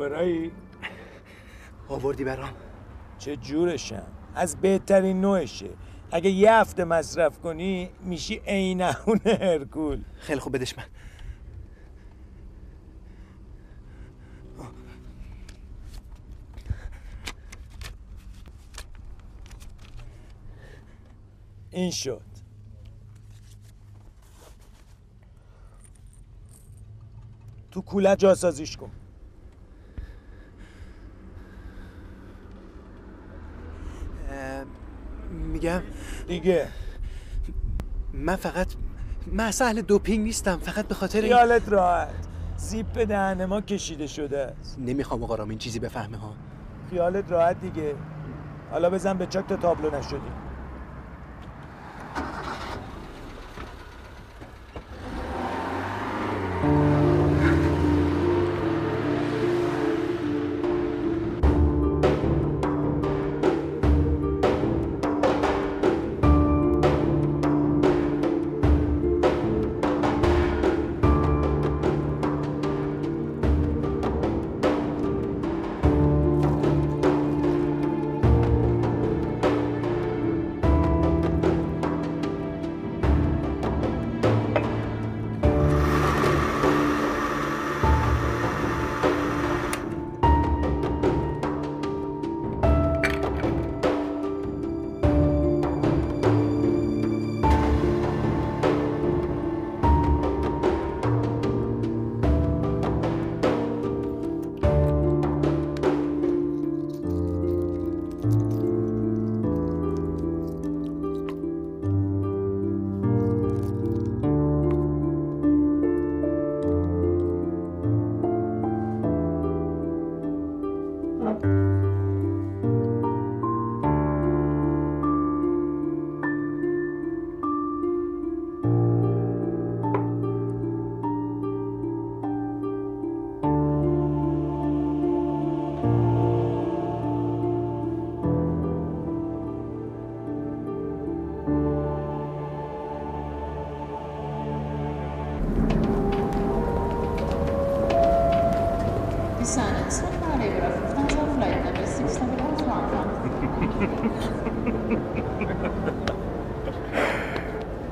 روبرایی آوردی برام. چه جورشم؟ از بهترین نوعشه. اگه یه هفته مصرف کنی میشی عینهون هرکول. خیلی خوب بدش من. این شد. تو کوله جاسازیش کن. میگم دیگه. من فقط من اصلا اهل دوپینگ نیستم فقط به خاطر خیالت راحت. زیپ دهن ما کشیده شده. است نمی‌خوام آقا رامین چیزی بفهمه ها. خیالت راحت دیگه. حالا بزن به چاک تا تابلو نشدی.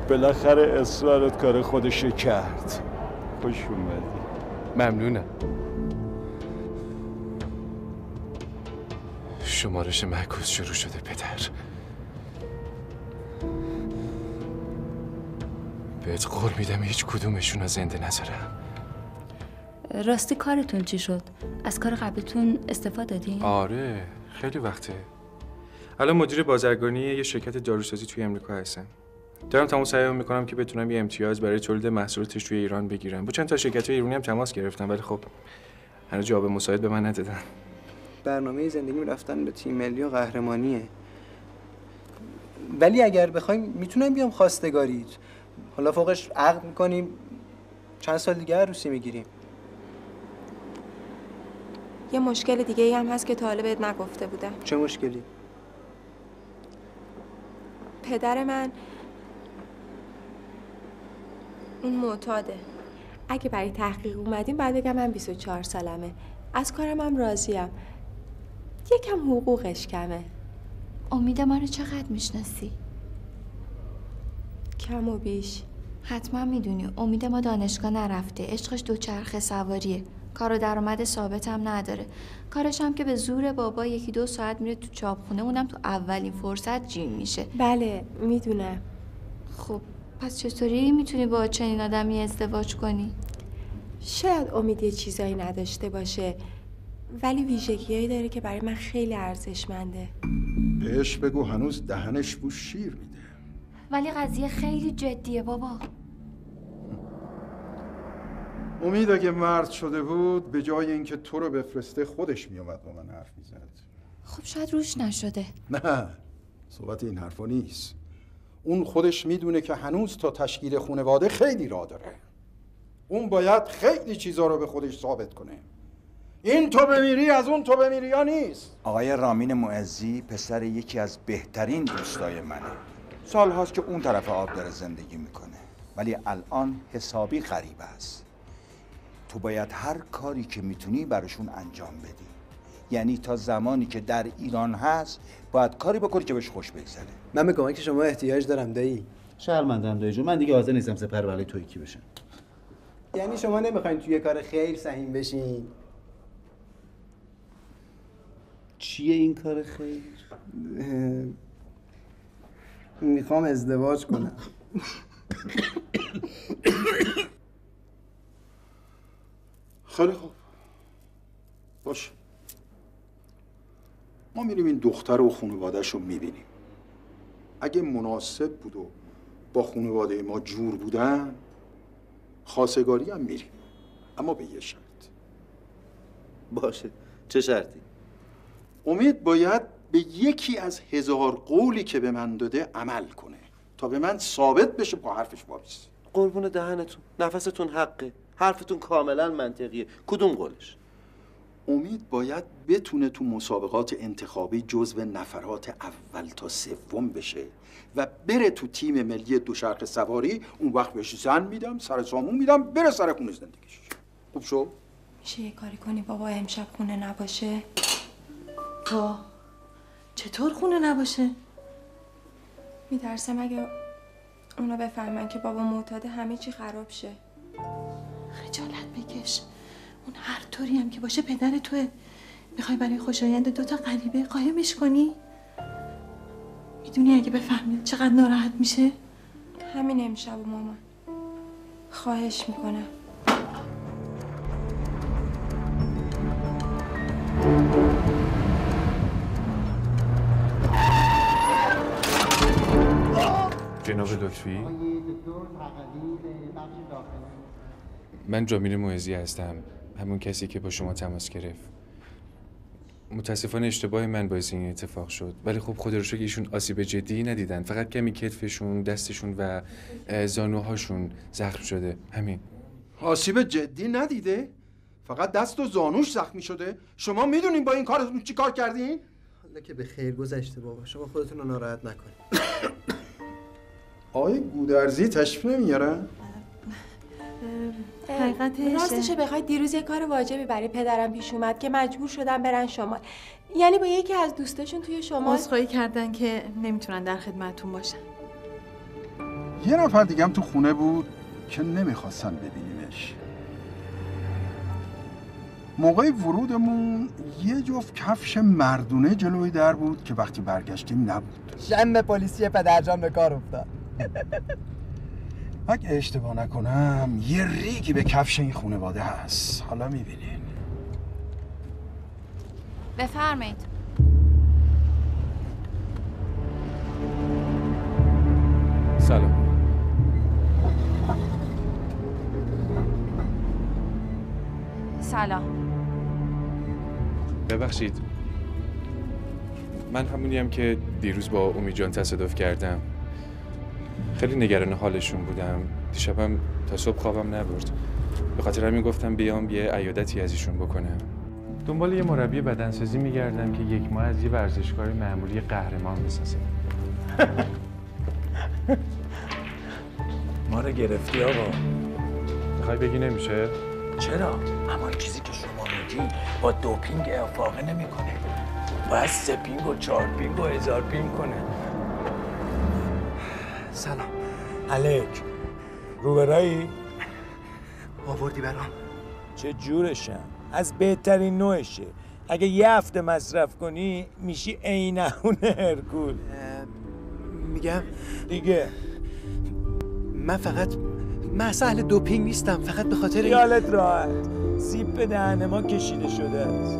بالاخره اصرارت کار خودشو کرد. خوش اومدی. ممنونم. شمارش معکوس شروع شده پدر. بهت قول میدم هیچ کدومشون رو زنده نذارم. راستی کارتون چی شد؟ از کار قبلتون استفاده دادین؟ آره خیلی وقته. الان مدیر بازرگانی یه شرکت داروسازی توی امریکا هستم دارم تمام سعیمو می‌کنم که بتونم یه امتیاز برای تولید محصولاتش توی ایران بگیرم. با چند تا شرکت ایرانی هم تماس گرفتم ولی خب هنوز جواب مساعد به من ندادن. برنامه زندگی رفتن به تیم ملی و قهرمانیه. ولی اگر بخوایم می‌تونم بیام خواستگاریت. حالا فوقش عقد می‌کنیم چند سال دیگه عروسی می‌گیریم. یه مشکل دیگه ای هم هست که تا حالا بهت نگفته بودم. چه مشکلی؟ پدر من اون معتاده. اگه برای تحقیق اومدیم بعد بگم من 24 سالمه. از کارم هم راضیم. یکم حقوقش کمه. امید ما رو چقدر می‌شناسی؟ کم و بیش. حتما می‌دونی. امید ما دانشگاه نرفته. عشقش دوچرخه سواریه. کار و درآمد ثابت هم نداره. کارش هم که به زور بابا یکی دو ساعت میره تو چاپخونه اونم تو اولین فرصت جیم میشه. بله می‌دونم. خب پس چطوری می‌تونی با چنین آدمی ازدواج کنی؟ شاید امید یه چیزایی نداشته باشه ولی ویژگیهایی داره که برای من خیلی ارزشمنده. بهش بگو هنوز دهنش بو شیر میده. ولی قضیه خیلی جدیه بابا. امید اگه مرد شده بود به جای اینکه تو رو بفرسته خودش میومد با من حرف می‌زد. خب شاید روش نشده. نه صحبت این حرفا نیست. اون خودش می‌دونه که هنوز تا تشکیل خانواده خیلی راه داره. اون باید خیلی چیزا رو به خودش ثابت کنه. این تو بمیری از اون تو بمیری یا نیست؟ آقای رامین معزی پسر یکی از بهترین دوستای منه. سال هاست که اون طرف آب داره زندگی می‌کنه. ولی الان حسابی غریب است. تو باید هر کاری که می‌تونی براشون انجام بدی. یعنی تا زمانی که در ایران هست باید کاری بکنی که بهش خوش بگذره. من به کمک شما احتیاج دارم دایی. شرمندم دایی جون من دیگه حاضر نیستم سپر برای توی کی بشم. یعنی شما نمی‌خواین توی کار خیر سهیم بشین. چیه این کار خیر؟ می‌خوام ازدواج کنم. خیلی خوب. باشه ما میریم این دختر و خانوادهش رو می‌بینیم. اگه مناسب بود و با خانواده ما جور بودن خواستگاری هم میریم. اما به یه شرط. باشه. چه شرطی؟ امید باید به یکی از هزار قولی که به من داده عمل کنه تا به من ثابت بشه با حرفش وابسته قربون دهنتون. نفستون حقه. حرفتون کاملا منطقیه. کدوم قولش؟ امید باید بتونه تو مسابقات انتخابی جزو نفرات اول تا سوم بشه و بره تو تیم ملی دوچرخه سواری اون وقت بهش زن میدم سر سامون میدم بره سر خونه زندگیش. خوب شو میشه یه کاری کنی بابا امشب خونه نباشه؟ وا چطور خونه نباشه؟ میترسم اگه اونا بفهمن که بابا معتاده همه چی خراب شه. خجالت بکش. اون هر طوری هم که باشه پدر توه. می‌خوای برای خوشایند دوتا غریبه قایمش کنی؟ می‌دونی اگه بفهمید چقدر ناراحت میشه؟ همین امشب مامان. خواهش می‌کنم. جناب لطفی؟ من جامیل معزی هستم. همون کسی که با شما تماس گرفت. متاسفانه اشتباه من باعث این اتفاق شد. ولی خب رو شکر ایشون آسیب جدی ندیدن. فقط کمی کتفشون دستشون و زانوهاشون زخم شده. همین. آسیب جدی ندیده؟ فقط دست و زانوش زخمی شده؟ شما می‌دونین با این کارتون چی کار کردین؟ حالا که به خیر گذشته بابا. شما خودتون رو ناراحت نکنید آقای گودرزی تشریف نمیارن؟ حقیقتش. راستش بخوای دیروز یه کار واجبی برای پدرم پیش اومد که مجبور شدن برن شمال. یعنی با یکی از دوستاشون توی شمال عذرخواهی کردن که نمی‌تونن در خدمتتون باشن. یه نفر دیگه هم تو خونه بود که نمی‌خواستن ببینیمش. موقع ورودمون یه جفت کفش مردونه جلوی در بود که وقتی برگشتیم نبود. شم پلیسی پدرجان به کار افتاد. اگه اشتباه نکنم یه ریگی به کفش این خانواده هست. حالا می‌بینین. بفرمایید. سلام. سلام. ببخشید. من همونیم که دیروز با امی جان تصادف کردم. خیلی نگران حالشون بودم. دیشبم تا صبح خوابم نبرد. به خاطر همین گفتم بیام یه عیادتی از ایشون بکنم. دنبال یه مربی بدنسازی میگردم که یک ماه از یه ورزشکار معمولی قهرمان بسازه. ما رو گرفتی آقا. می‌خوای بگی نمیشه؟ چرا؟ اما چیزی که شما میگی با دوپینگ افاقه نمی‌کنه. باید سه پینگ و چهار پینگ و هزار پینگ کنه. سلام. علیک روبراهی؟ آوردی برام. چه جورشم؟ از بهترین نوعشه. اگه یه هفته مصرف کنی میشی عینهون هرکول. میگم؟ دیگه. من فقط من اهل دوپینگ نیستم. فقط به خاطر خیالت راحت. سیب به دهن ما کشیده شده است.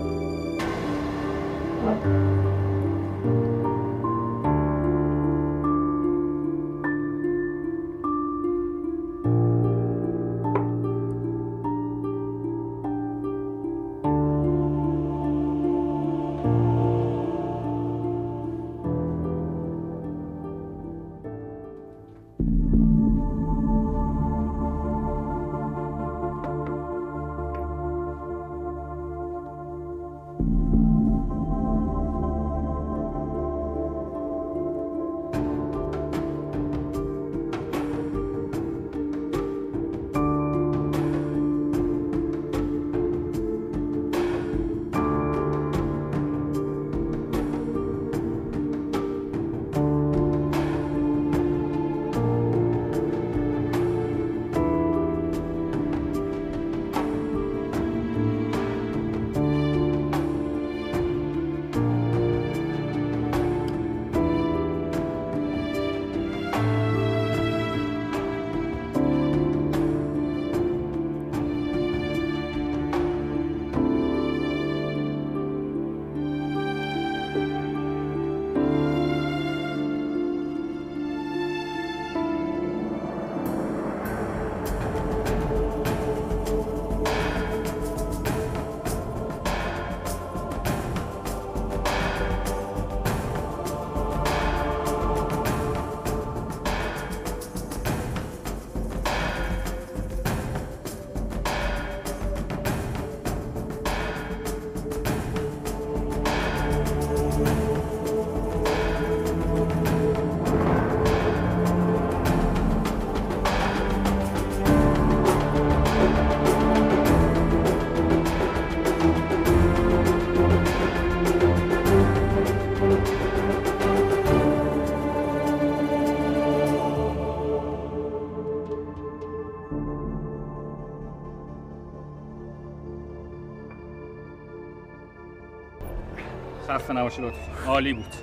خسته نباشی لطفی عالی بود.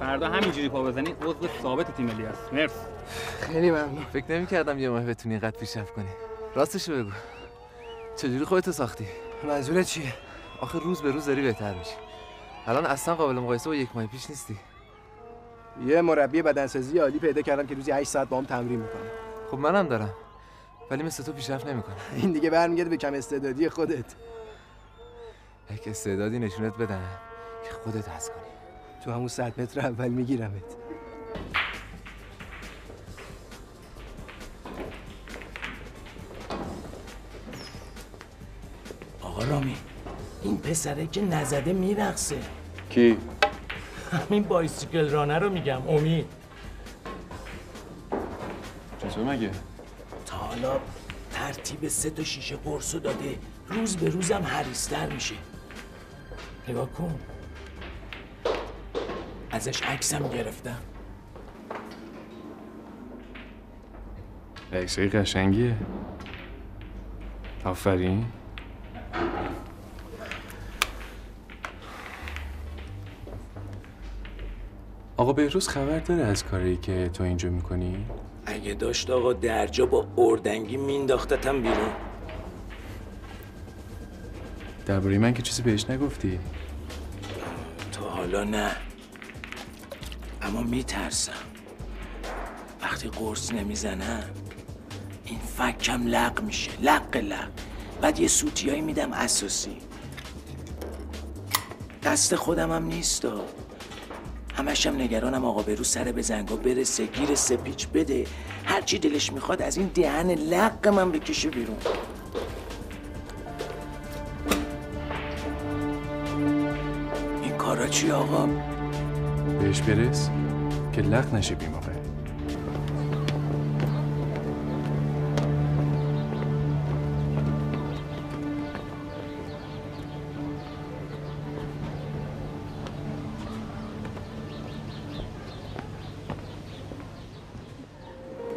فردا همینجوری پا بزنی عضو ثابت تیم ملی است مرسی. خیلی ممنون. فکر نمی‌کردم یه ماه بتونی اینقدر پیشرفت کنی. راستشو بگو. چجوری خودتو ساختی؟ منظورت چیه؟ آخه روز به روز داری بهتر میشی. الان اصلا قابل مقایسه با یک ماه پیش نیستی. یه مربی بدنسازی عالی پیدا کردم که روزی 8 ساعت با هم تمرین می‌کنه خب منم دارم ولی مثل تو پیشرفت نمی‌کنه این دیگه برمیگرده به کم استعدادی خودت. یک استعدادی نشونت بدن. که خودت هست کنی. تو همون 100 متر اول میگیرمت. آقا رامی این پسره که نزده میرقصه. کی؟ همین بایسیکل رانه رو میگم امید. چطور مگه؟ تا حالا ترتیب سه تا شیشه قرصو داده روز به روزم حریستر میشه. نگاه کن. ازش عکسم گرفتم. عکسای قشنگیه. آفرین. آقا بهروز خبر داره از کاری که تو اینجا می‌کنی؟ اگه داشت آقا درجا با اردنگی مینداختتم بیرون. درباره من که چیزی بهش نگفتی؟ تا حالا نه. اما میترسم. وقتی قرص نمی‌زنم این فکم لق میشه. لق لق بعد یه سوتیایی میدم اساسی. دست خودم هم نیست همشم نگرانم آقا برو سر به زنگا برسه گیر سپیچ بده. هرچی دلش می‌خواد از این دهن لق من بکشه بیرون. این کارا چی آقا؟ بهش برس که لق نشه بی موقع.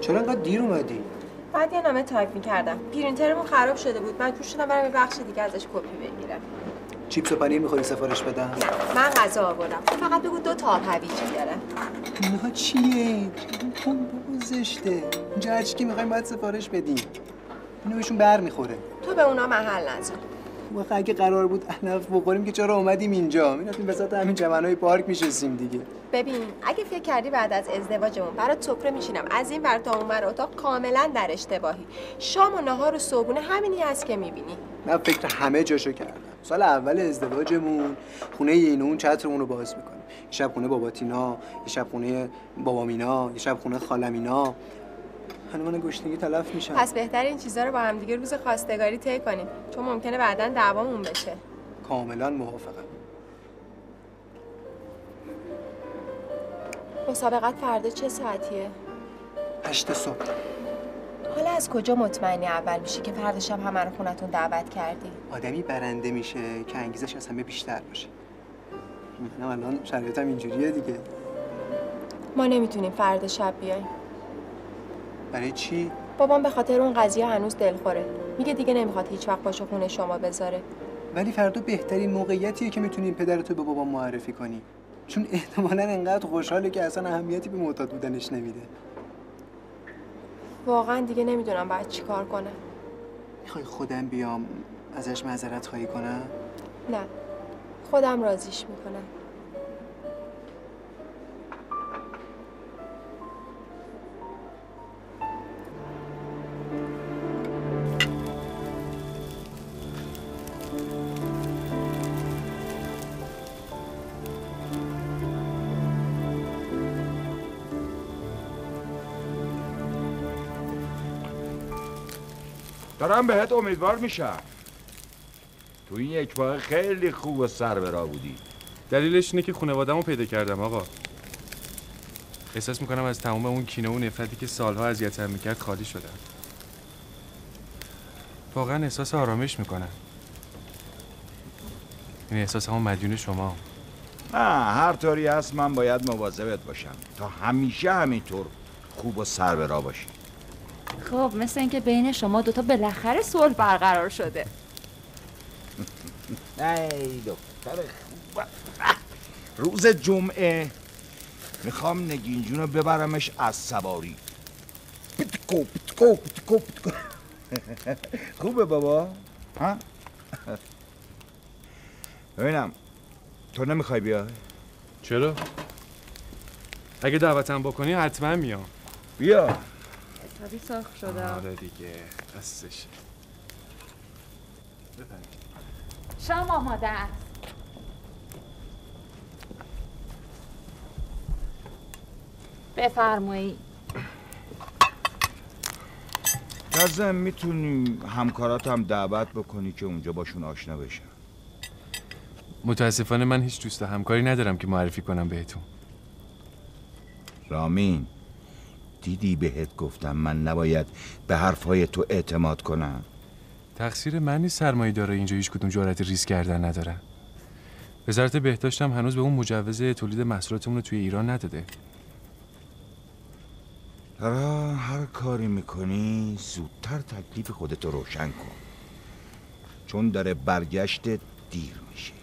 چرا انقدر دیر اومدی؟ باید یه نامه تایپ می‌کردم. پرینترمون خراب شده بود. مجبور شدم برم یه بخش دیگه ازش کپی بگیرم. چیپس و پنیر می‌خوری سفارش بدم؟ من غذا آوردم. فقط بگو دو تا آب هویجی داره اینها چیه؟ کن بابا زشته. اینجا هرچی که می‌خوایم باید سفارش بدیم. اینو بهشون بر می‌خوره. تو به اونا محل نذار واقعا اگه قرار بود علف بخوریم که چرا اومدیم اینجا؟ می‌رفتیم وسط همین چمنهای پارک میشستیم دیگه. ببین اگه فکر کردی بعد از ازدواجمون برات سفره میشینم از این ور تا اون ور اتاق کاملا در اشتباهی. شام و نهار و صبحونه همینی هست که می‌بینی. من فکر همه جاشو کردم. سال اول ازدواجمون خونه این اون چترمون رو باز می‌کنیم. یه شب خونه بابا تینا یه شب خونه بابا مینا یه شب خونه خالمینا من گشنگی تلف میشم پس بهتر این چیزا رو با هم دیگه روز خواستگاری طی کنیم. چون ممکنه بعدا دعوامون بشه. کاملا موافقم. مسابقت فردا چه ساعتیه؟ هشت صبح. حالا از کجا مطمئنی اول میشی که فردا شب همه رو خونتون دعوت کردی؟ آدمی برنده میشه که انگیزش از همه بیشتر باشه. منم الان شرایطم اینجوریه دیگه. ما نمی‌تونیم فردا شب بیایم. برای چی؟ بابام به خاطر اون قضیه هنوز دلخوره میگه دیگه نمی‌خواد هیچ وقت پاشو خونه شما بذاره. ولی فردا بهترین موقعیتیه که می‌تونیم پدرتو به بابام معرفی کنی. چون احتمالا انقدر خوشحاله که اصلا اهمیتی به معتاد بودنش نمیده. واقعا دیگه نمی‌دونم باید چیکار کنم می‌خوای خودم بیام ازش معذرت خواهی کنم؟ نه. خودم راضیش می‌کنم. دارم بهت امیدوار میشم. تو این یک ماه خیلی خوب و سر برا بودی. دلیلش اینه که خانواده‌مو پیدا کردم آقا. احساس می‌کنم از تمام اون کینه و نفرتی که سالها اذیتم می‌کرد خالی شدم. واقعا احساس آرامش می‌کنم. این احساس همون مدیون شما. نه هر طوری هست من باید مواظبت باشم. تا همیشه همینطور خوب و سر برا باشی. خب مثل اینکه بین شما دوتا بالاخره صلح برقرار شده. ای دختر خوب. روز جمعه می‌خوام نگینجون رو ببرمش از سواری. پتکو پتکو پتکو پتکو. خوبه بابا؟ ها؟ ببینم تو نمی‌خوای بیای؟ چرا؟ اگه دعوتم بکنی حتما میام. بیا. حسابی ساخت شده آره دیگه دستش شام آماده است. بفرمایید لازم می‌تونی همکارات هم دعوت بکنی که اونجا باشون آشنا بشن متاسفانه من هیچ دوست همکاری ندارم که معرفی کنم بهتون. رامین. دیدی بهت گفتم. من نباید به حرفهای تو اعتماد کنم. تقصیر من نیست سرمایه داره. اینجا هیچ کدوم جرأت ریسک کردن ندارن وزارت بهداشتم هنوز به اون مجوز تولید محصولاتمون رو توی ایران نداده. حالا هر کاری می‌کنی زودتر تکلیف خودتو روشن کن. چون داره برگشت دیر میشه.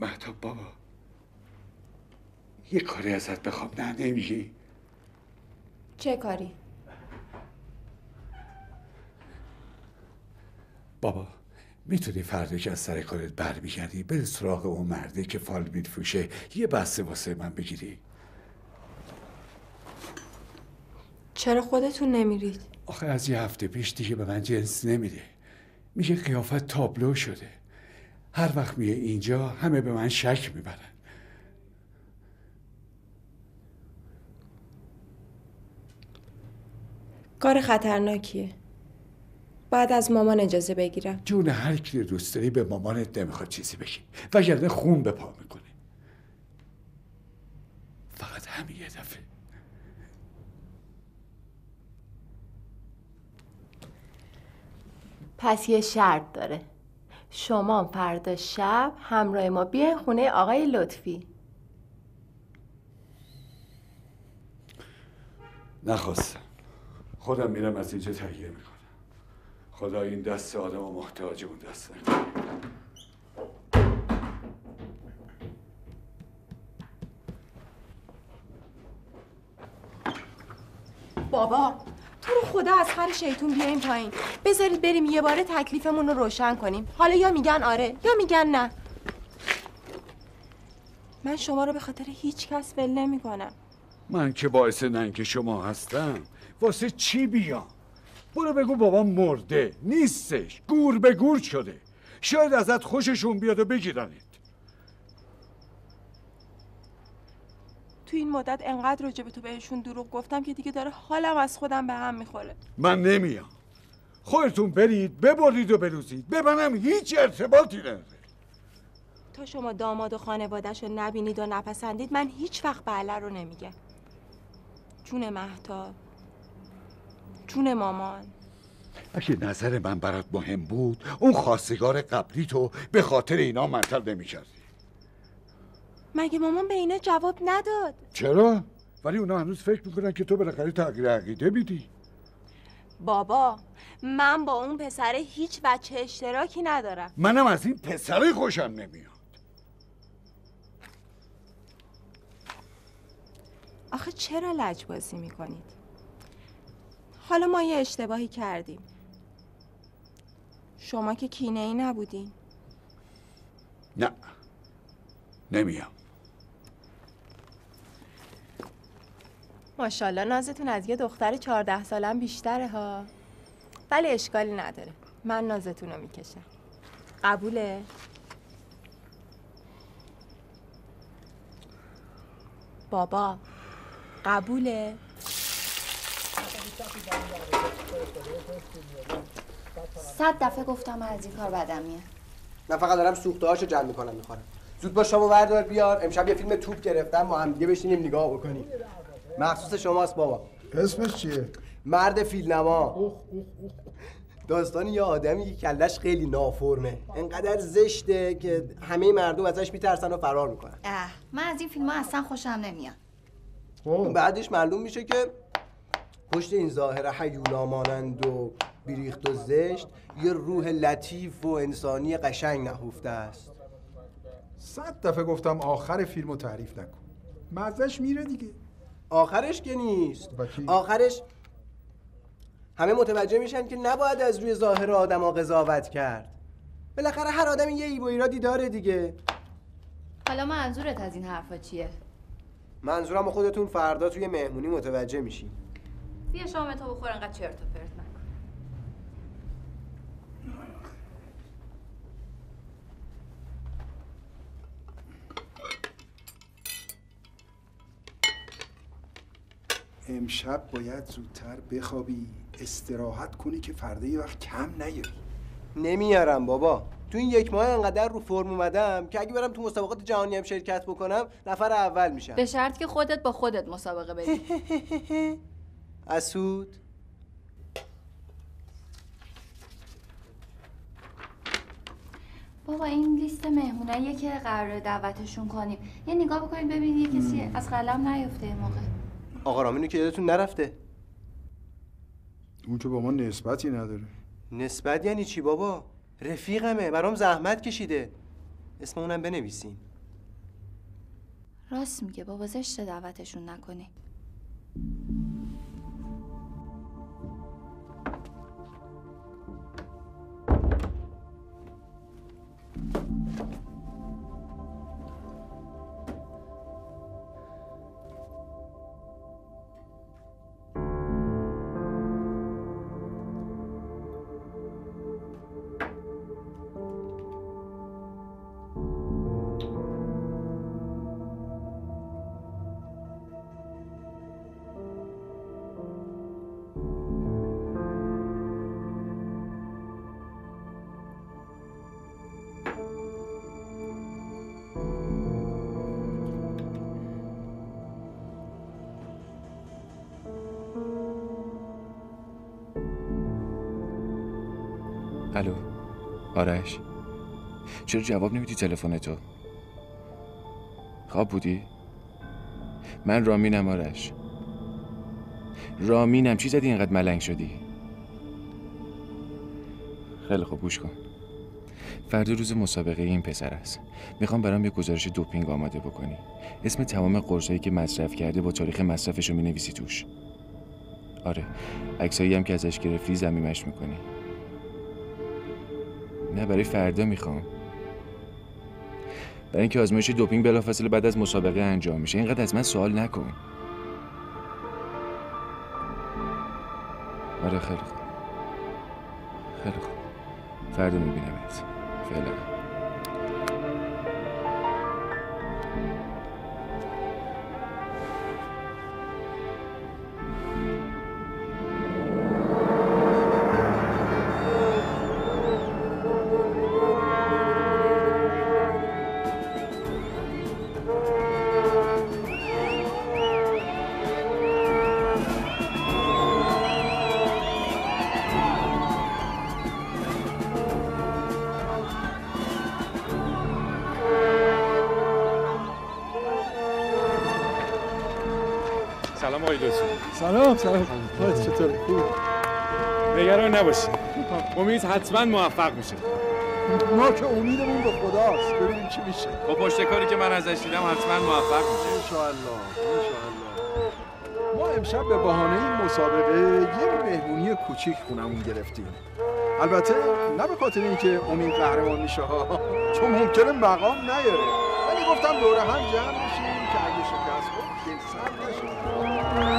مهتاب بابا. یه کاری ازت بخوام نه نمیگی. چه کاری؟ بابا می‌تونی فردا که از سر کارت برمیگردی بری سراغ اون مرده که فال میفروشه یه بسته واسه من بگیری. چرا خودتون نمیرید؟ آخه از یه هفته پیش دیگه به من جنس نمیده. میگه قیافت تابلو شده. هر وقت میه اینجا همه به من شک می‌برن. کار خطرناکیه. بعد از مامان اجازه بگیرم. جون هر کی دوست داری به مامانت نمی‌خواد چیزی بگی وگرنه خون به پا می‌کنه. فقط همین یه دفعه. پس یه شرط داره. شما فردا شب همراه ما بیاین خونه آقای لطفی. نخواستم. خودم میرم از اینجا تهیه می‌کنم. خدا این دست آدم و محتاج اون دست بابا تو رو خدا از خر شیطون بیاین پایین. بذارید بریم یه باره تکلیفمون رو روشن کنیم. حالا یا میگن آره یا میگن نه. من شما رو به خاطر هیچ کس ول نمی کنم من که باعث ننگ شما هستم. واسه چی بیام؟ برو بگو بابا مرده نیستش. گور به گور شده. شاید ازت خوششون بیاد و بگیرنت. تو این مدت انقدر راجع به تو بهشون دروغ گفتم که دیگه داره حالم از خودم به هم می‌خوره. من نمیام. خودتون برید ببرید و بلوزید. به منم هیچ ارتباطی نداره. تا شما داماد و خانوادش رو نبینید و نپسندید من هیچ وقت بله رو نمیگم. جون مهتاب. جون مامان. اگه نظر من برات مهم بود. اون خواستگار قبلی تو به خاطر اینا منتل نمی‌کردی مگه مامان به اینا جواب نداد؟ چرا؟ ولی اونا هنوز فکر می‌کنن که تو بالاخره تغییر عقیده میدی. بابا من با اون پسر هیچ بچه اشتراکی ندارم. منم از این پسر خوشم نمیاد. آخه چرا لجبازی می‌کنید؟ حالا ما یه اشتباهی کردیم. شما که کینه ای نبودین. نه. نمیام. ماشاءالله نازتون از یه دختر چهارده سالم بیشتره ها. ولی اشکالی نداره. من نازتون رو می‌کشم. قبوله؟ بابا قبوله؟ صد دفعه گفتم من از این کار بدم میاد من فقط دارم سوخته هاشو جمع می‌کنم می‌خورم. زود باش شما وردار بیار. امشب یه فیلم توپ گرفتم. ما هم دیگه بشینیم نگاه بکنیم. مخصوص شماست بابا. اسمش چیه؟ مرد فیلنما. داستان یه آدمی که کلش خیلی نافرمه انقدر زشته که همه مردم ازش میترسن و فرار می‌کنن. اه من از این فیلم ها اصلا خوشم نمیاد. بعدش معلوم میشه که پشت این ظاهر حیولا مانند و بیریخت و زشت یه روح لطیف و انسانی قشنگ نهفته است. صد دفعه گفتم آخر فیلمو تعریف نکن. مزش میره دیگه. آخرش که نیست؟ آخرش همه متوجه میشن که نباید از روی ظاهر آدم قضاوت کرد. بالاخره هر آدمی یه ایب و ایرادی داره دیگه. حالا منظورت از این حرفا چیه؟ منظورم خودتون فردا توی مهمونی متوجه میشین بیا شامتو بخور انقدر چرت و پرت نکن امشب باید زودتر بخوابی. استراحت کنی که فردا یه وقت کم نیاری نمیارم بابا. تو این یک ماه انقدر رو فرم اومدم که اگه برم تو مسابقات جهانی هم شرکت بکنم نفر اول میشم. به شرط که خودت با خودت مسابقه بدی. اسود بابا این لیست مهموناییه که قرار دعوتشون کنیم. یه نگاه بکنید ببینید یه کسی از قلم نیفته این موقع. آقا رامینو که یادتون نرفته. اون که با ما نسبتی نداره. نسبت یعنی چی بابا؟ رفیقمه برام زحمت کشیده. اسم اونم بنویسین. راست میگه بابا زشته دعوتشون نکنی الو. آرش. چرا جواب نمیدی تلفن تو؟ خواب بودی؟ من رامینم آرش. رامینم. چی زدی اینقدر ملنگ شدی؟ خیلی خوب گوش کن. فردا روز مسابقه این پسر است. می‌خوام برام یه گزارش دوپینگ آماده بکنی. اسم تمام قرصایی که مصرف کرده با تاریخ مصرفش رو می‌نویسی توش. آره عکسایی هم که ازش گرفتی زمیمش می‌کنی. نه برای فردا می‌خوام. برای اینکه آزمایش دوپینگ بلافاصله بعد از مسابقه انجام میشه. اینقدر از من سوال نکن. آره خیلی خوب. خیلی خوب. فردا میبینمت. فعلا. آقای دکتر سلام سلام. چطوره خوب نگران نباشی. امید حتما موفق میشه. ما که امیدمون به خداست. ببینیم چی میشه. با پشت کاری که من ازش دیدم حتما موفق میشه. انشاءالله انشاءالله. ما امشب به بهانه این مسابقه یک مهمونی کوچیک خونمون گرفتیم. البته نه به خاطر اینکه امید قهرمان میشه ها چون ممکنه مقام نیاره. ولی گفتم دوره هم جمع بشیم که اگه شکست خورد دلسرد نشیم خیلی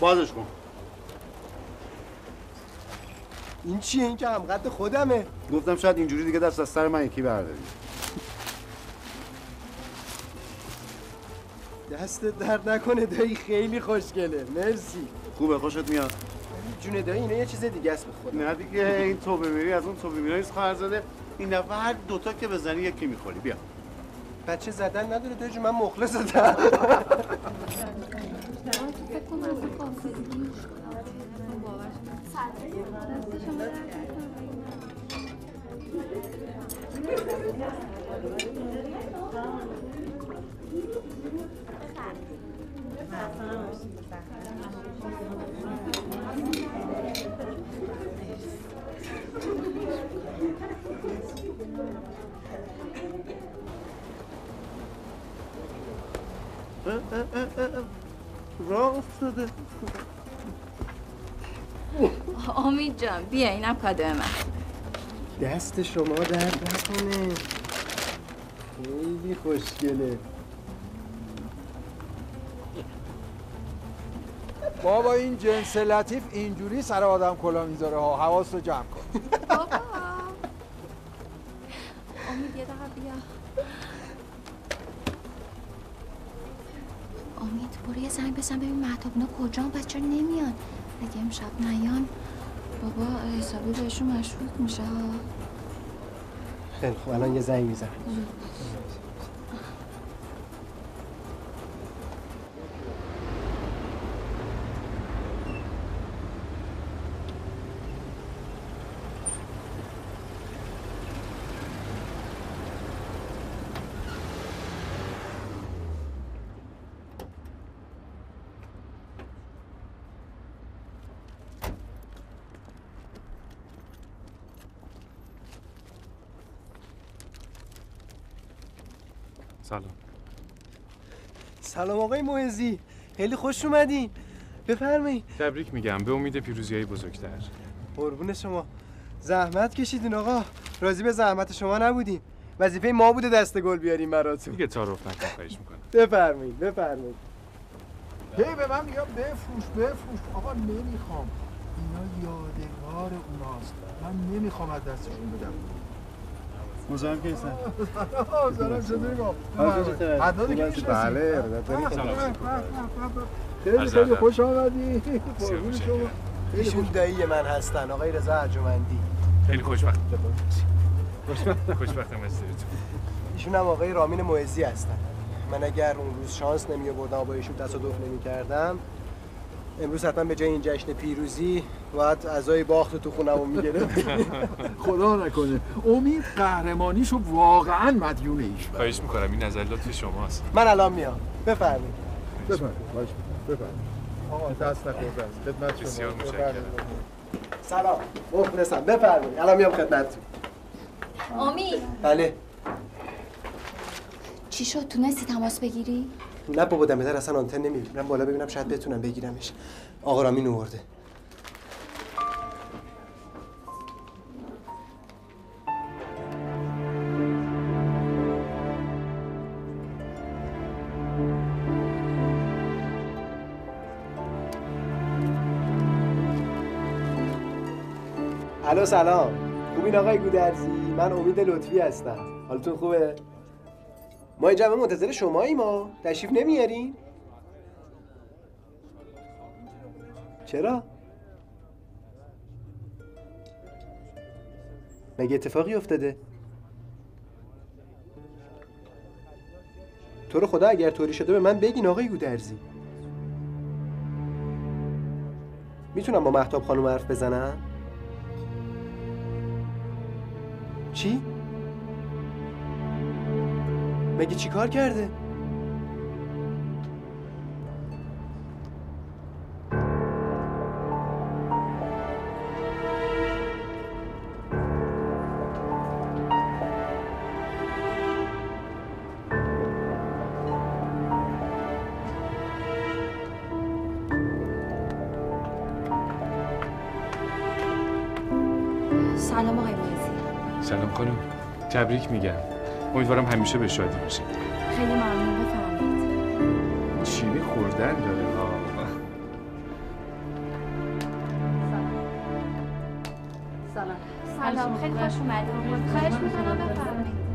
بازش کن. این چیه؟ این که همقد خودمه. گفتم شاید اینجوری دیگه دست از سر من یکی برداری. دستت درد نکنه دایی خیلی خوشگله. مرسی. خوبه خوشت میاد. جون دایی اینا یه چیز دیگه است خدا. نه دیگه این توبه میری از اون توبه میری خواهر زاده این دفعه هر دوتا که بزنی یکی می‌خوری. بیا. بچه زدن نداره دایی من مخلصتم راه افتاده. امید جان بیا اینم کادو من. دست شما درد نکنه. خیلی خوشگله. بابا این جنس لطیف اینجوری سر آدم کلا می‌ذاره ها. حواس رو جمع کن امید یه دقیقه بیا امید برو یه زنگ بزن ببین مهتاب اینا پس چرا نمیان. اگه امشب نیان بابا حسابی بهشون مشروط میشه. خیلی خوب الان یه زنگ می‌زنم. سلام. سلام آقای معزی خیلی خوش اومدین. بفرمایید تبریک میگم. به امید پیروزی های بزرگتر. قربون شما. زحمت کشیدین آقا. راضی به زحمت شما نبودیم وظیفه ما بوده دست گل بیاریم براتون. دیگه تعارف نکن خواهش می‌کنم. بفرمایید بفرمایید هی به من میگم بفروش بفروش. آقا نمی‌خوام. اینا یادگار اوناست. من نمی‌خوام از دستشون بدم. مزاحم که نیستم سلام چطوری؟ با حالتون چطوره؟ عدنانی که بله، می‌شناسی ارادت داریم. سلام. خیلی خیلی خوش آمدی. ایشون دایی من هستن آقای رضا ارجمندی خیلی خوشبخت. خوشبخت خوشبختم از دیدتون. ایشون هم آقای رامین معزی هستن. من اگر اون روز شانس نمی آوردم و با ایشون تصادف نمی کردم امروز حتما به جای این جشن پیروزی باید اعضای باخت تو خونم رو می‌گرفت خدا نکنه. امید قهرمانیشو واقعا مدیون ایش خواهش می‌کنم این نظرات شماست. من الان میام. بفرمایید. بفرمایید. بفرمایید. آقا دست نخورده است. خدمت شما. بسیار متشکرم. سلام. مخلصم. بفرمایید. الان میام خدمتتون. امید بله. چی شد؟ تونستی تماس بگیری؟ نه بابا دم در اصلا آنتن نمی‌بینم. بالا ببینم شاید بتونم بگیرمش. آقا رامین آورده الو سلام. خوبین آقای گودرزی؟ من امید لطفی هستم. حالتون خوبه؟ ما اینجا همه منتظر شماییم ما تشریف نمیارین چرا؟ مگه اتفاقی افتاده؟ تو رو خدا اگر طوری شده به من بگین آقای گودرزی. می‌تونم با محتاب خانم حرف بزنم؟ چی؟ مگه چیکار کرده؟ سلام آقای سلام خانم. تبریک میگم. امیدوارم همیشه به شادی باشید خیلی ممنون بفرمایید. چینی خوردن داره. ها سلام. سلام. خیلی خوش اومدید خواهش می‌کنم بفرمایید.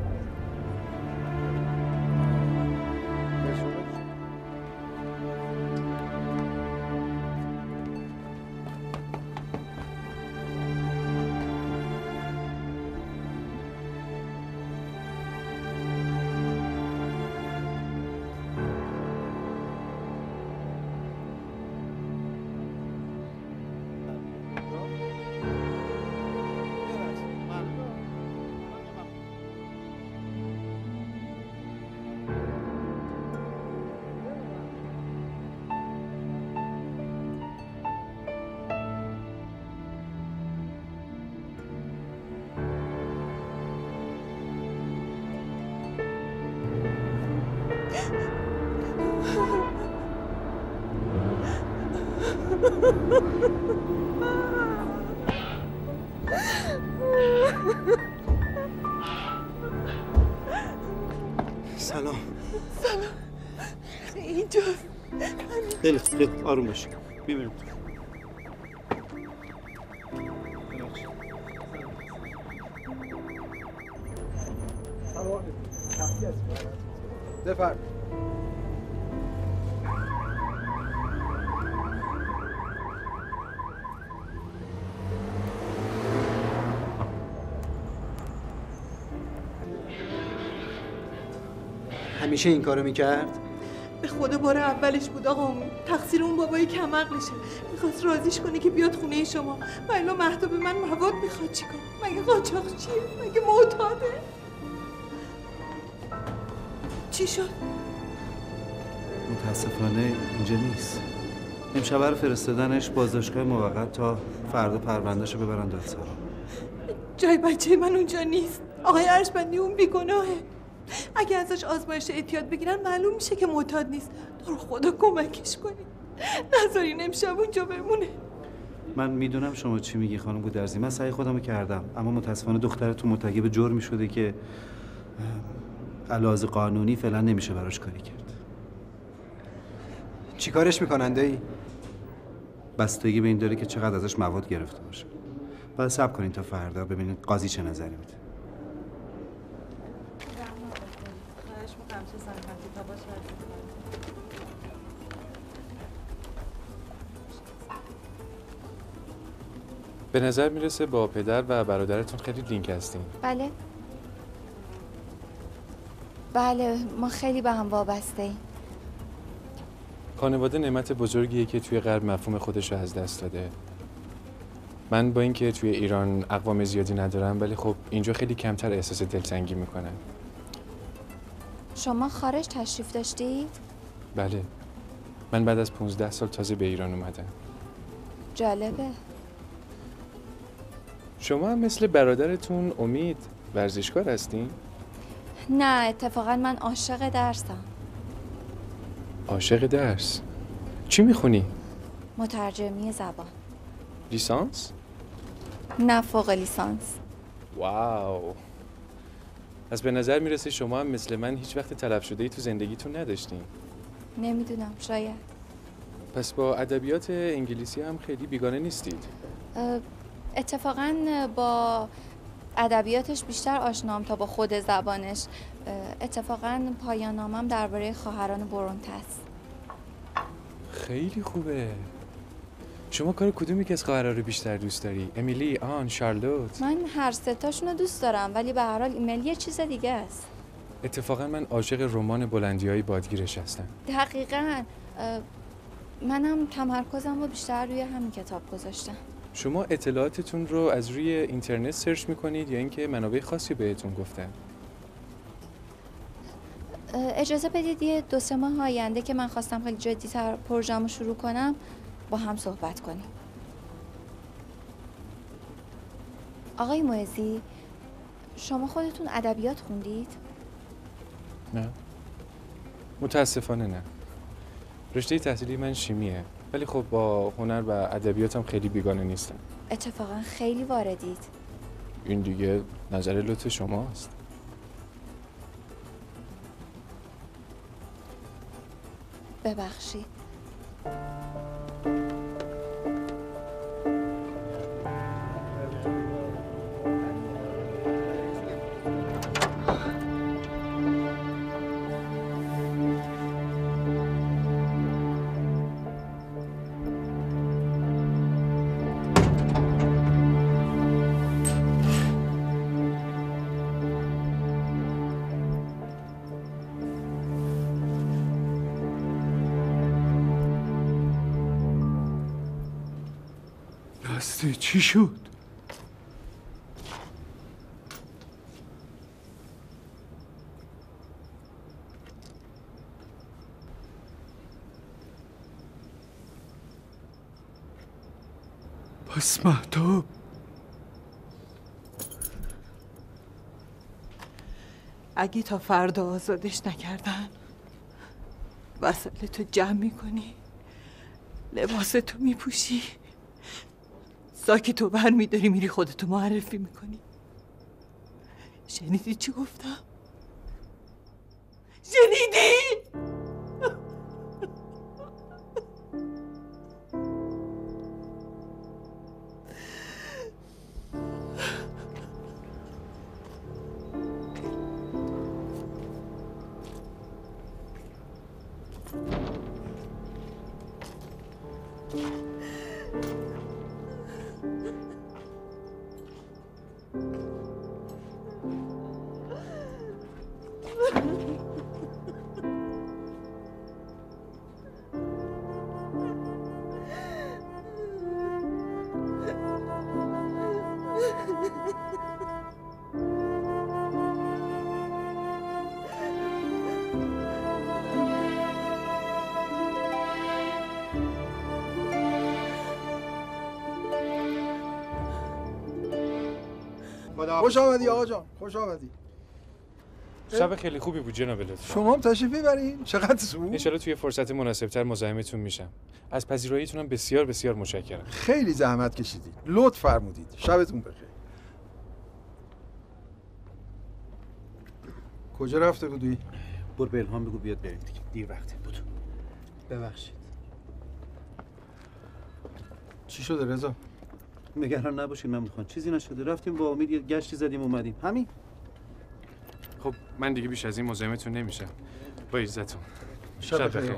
آروم باش ببینم بفرم. همیشه این کارو می‌کرد؟ به خدا بار اولش بود آقا. امید تقصیر اون بابای کمقلشه می‌خواست رازیش کنه که بیاد خونه شما. و الا مهداب من مواد می‌خواد چیکار؟ مگه قاچاق چیه؟ مگه معتاده؟ چی شد؟ متاسفانه اینجا نیست. امشب رو فرستادنش بازداشتگاه موقت تا فردا پروندهشو ببرن دادسرا جای بچه من اونجا نیست. آقای ارشبندی اون بیگناهه. اگه ازش آزمایش اعتیاد بگیرن معلوم میشه که معتاد نیست. تو رو خدا کمکش کنی. نذارین امشب اونجا بمونه. من می‌دونم شما چی میگی خانم گودرزی. من سعی خودمو کردم. اما متاسفانه دخترتون مرتکب جرمی شده که علاوه قانونی فعلا نمیشه براش کاری کرد. چیکارش می‌کنن دایی بستگی به این داره که چقدر ازش مواد گرفته باشه. باید صبر کنین تا فردا ببینید قاضی چه نظری میده. به نظر می‌رسه با پدر و برادرتون خیلی لینک هستین. بله. بله ما خیلی به هم وابسته ایم خانواده نعمت بزرگیه که توی غرب مفهوم خودش رو از دست داده. من با اینکه توی ایران اقوام زیادی ندارم ولی خب اینجا خیلی کمتر احساس دلتنگی می‌کنم شما خارج تشریف داشتید؟ بله. من بعد از 15 سال تازه به ایران اومدم. جالبه. شما هم مثل برادرتون امید ورزشکار هستین؟ نه اتفاقا من عاشق درسم. عاشق درس. چی می‌خونی؟ مترجمی زبان. لیسانس؟ نه فوق لیسانس. واو. از به نظر می‌رسه شما هم مثل من هیچ وقت طلب شده ای تو زندگیتون نداشتین. نمی‌دونم شاید. پس با ادبیات انگلیسی هم خیلی بیگانه نیستید. اتفاقا با ادبیاتش بیشتر آشنام تا با خود زبانش. اتفاقا پایان نامم درباره خواهران برونته است. خیلی خوبه. شما کار کدومی که از خواهرها رو بیشتر دوست داری؟ امیلی، آن، شارلوت؟ من هر ستاشون رو دوست دارم ولی به هر حال ایمیل یه چیز دیگه است. اتفاقا من عاشق رمان بلندی های بادگیرش هستم. دقیقا. منم تمرکزم رو بیشتر روی همین کتاب گذاشتم. شما اطلاعاتتون رو از روی اینترنت سرچ می‌کنید یا اینکه منابع خاصی بهتون گفتن؟ اجازه بدید یه دو سه ماه آینده که من خواستم خیلی جدیتر پروژم رو شروع کنم با هم صحبت کنیم آقای معزی شما خودتون ادبیات خوندید؟ نه متاسفانه نه رشته تحصیلی من شیمیه ولی خب با هنر و ادبیاتم خیلی بیگانه نیستم. اتفاقا خیلی واردید. این دیگه نظر لطف شماست. ببخشید. چی شد؟ پس مهتاب اگه تا فردا آزادش نکردن وسط تو جمع می‌کنی لباس تو میپوشی ساکی تو بر میداری میری خودتو معرفی می‌کنی شنیدی چی گفتم؟ شنیدی؟ خوش آمدی آقا جان خوش آمدی. شب خیلی خوبی بود جناب لطف شما هم تشریف ببرین چقدر زود؟ انشالله توی فرصت مناسبتر مزاحمتون میشم. از پذیراییتونم بسیار بسیار متشکرم. خیلی زحمت کشیدید لطف فرمودید. شبتون بخیر. کجا رفته بودی؟ برو به الهام بگو بیاد بریم دیگه. دیر وقته بود. ببخشید. چی شده رضا؟ نگران نباشید من می‌خوام چیزی نشده. رفتیم با امید یه گشتی زدیم اومدیم. همین؟ خب من دیگه بیش از این مزاحمتون نمیشم. با عزتون. شب بخیر.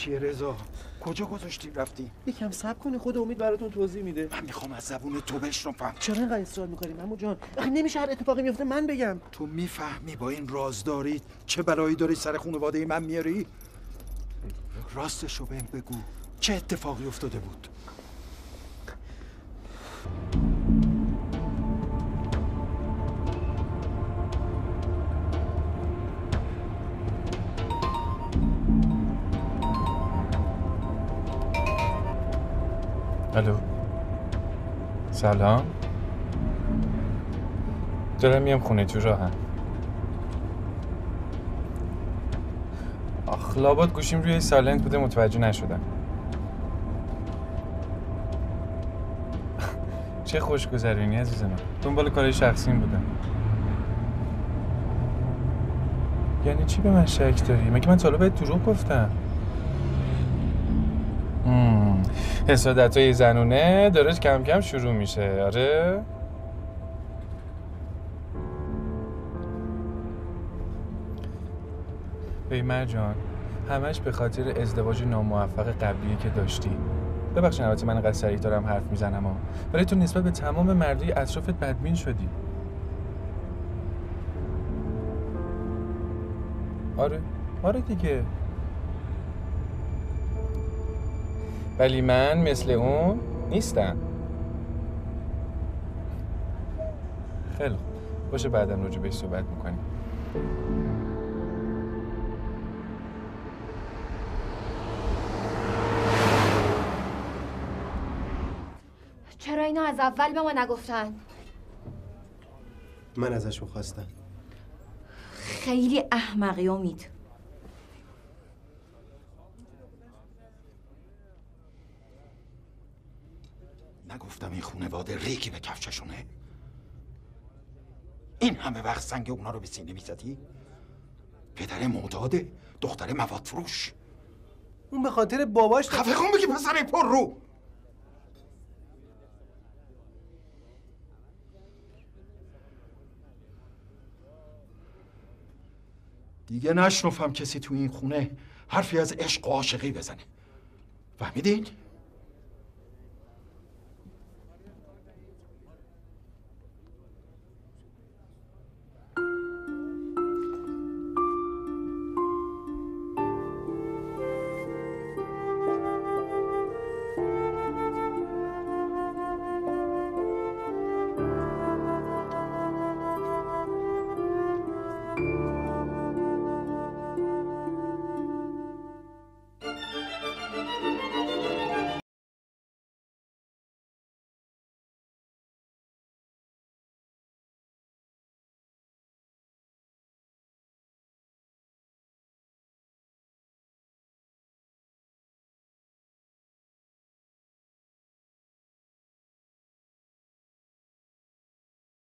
چیه رضا؟ کجا گذاشتی؟ رفتی؟ یکم صبر کنی خود امید براتون توضیح میده. من می‌خوام از زبون تو بشنوم. چرا اینقدر اصرار می‌کنی؟ ممو جان آخه نمیشه هر اتفاقی میفته من بگم. تو می‌فهمی با این رازداری چه بلایی داری سر خانواده من میاری؟ راستشو بهم بگو چه اتفاقی افتاده بود؟ الو. سلام. دارم میام خونه تو راهم آخ لابد گوشیم روی سالنت بوده متوجه نشدم. چه خوشگذرونی عزیز من. دنبال کارهای شخصیم بودم. یعنی چی به من شک داری؟ مگه من تا بهت دروغ گفتم؟ حسادت های زنونه داره کم کم شروع میشه. آره. بی مرجان همش به خاطر ازدواج ناموفق قبلی که داشتی. ببخشید البته من انقدر سریع دارم حرف می‌زنم ها. ولی تو نسبت به تمام مردای اطرافت بدبین شدی. آره. آره دیگه. ولی من مثل اون نیستم. خیلی خوب. باشه بعدم راجع بهش صحبت می‌کنیم. چرا اینو از اول به ما نگفتن؟ من ازشون خواستم. خیلی احمقی امید. ریکی به کفششونه؟ این همه وقت سنگ اونا رو به سینه می‌زدی؟ پدر معتاده دختر مواد فروش. اون به خاطر باباش خفه کن بگی پسر پر رو. دیگه نشنفم کسی تو این خونه حرفی از عشق و عاشقی بزنه. فهمیدین؟